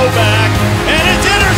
Go throwback, and it's intercepted.